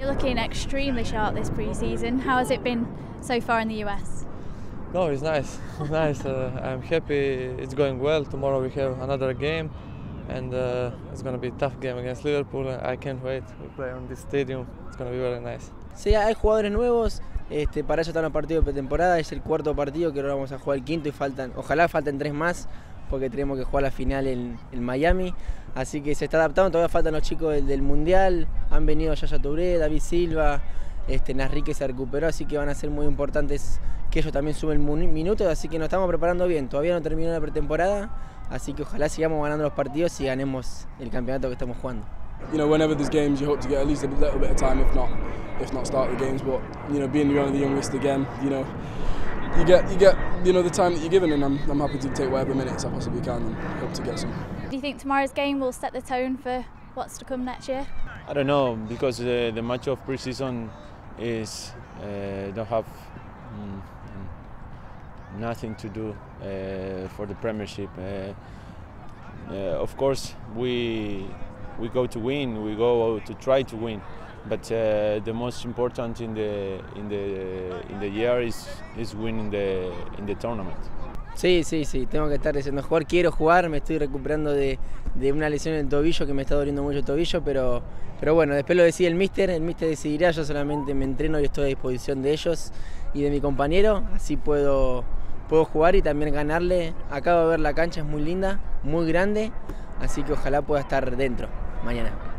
You're looking extremely sharp this pre-season. How has it been so far in the US? No, it's nice. It's nice. Uh, I'm happy. It's going well. Tomorrow we have another game, and uh, it's going to be a tough game against Liverpool. I can't wait. We play on this stadium. It's going to be very nice. Sí, hay jugadores nuevos. Este, para eso están los partidos de pretemporada. Es el cuarto partido que ahora vamos a jugar el quinto y faltan, ojalá falten tres más porque tenemos que jugar la final en, Miami. Así que se está adaptando. Todavía faltan los chicos del, del mundial. Han venido Yaya Touré, David Silva. Este, Nasrique se recuperó, así que van a ser muy importantes que ellos también suben minutos, así que nos estamos preparando bien. Todavía no terminó la pretemporada, así que ojalá sigamos ganando los partidos y ganemos el campeonato que estamos jugando. You know, whenever there's games, you hope to get at least a little bit of time, if not, if not start the games. But you know, being one of the youngest again, you know, you get you get you know the time that you're given, and I'm, I'm happy to take whatever minutes I possibly can and hope to get some. Do you think tomorrow's game will set the tone for what's to come next year? I don't know because uh, the match of pre-season is uh, don't have mm, nothing to do uh, for the Premiership. Uh, uh, of course, we we go to win. We go to try to win, but uh, the most important in the in the in the year is winning the tournament. Sí, sí, sí, tengo que estar diciendo jugar, quiero jugar, me estoy recuperando de, de, una lesión en el tobillo que me está doliendo mucho el tobillo, pero, pero bueno, después lo decide el míster, el míster decidirá, yo solamente me entreno y estoy a disposición de ellos y de mi compañero, así puedo, puedo jugar y también ganarle. Acabo de ver la cancha, es muy linda, muy grande, así que ojalá pueda estar dentro mañana.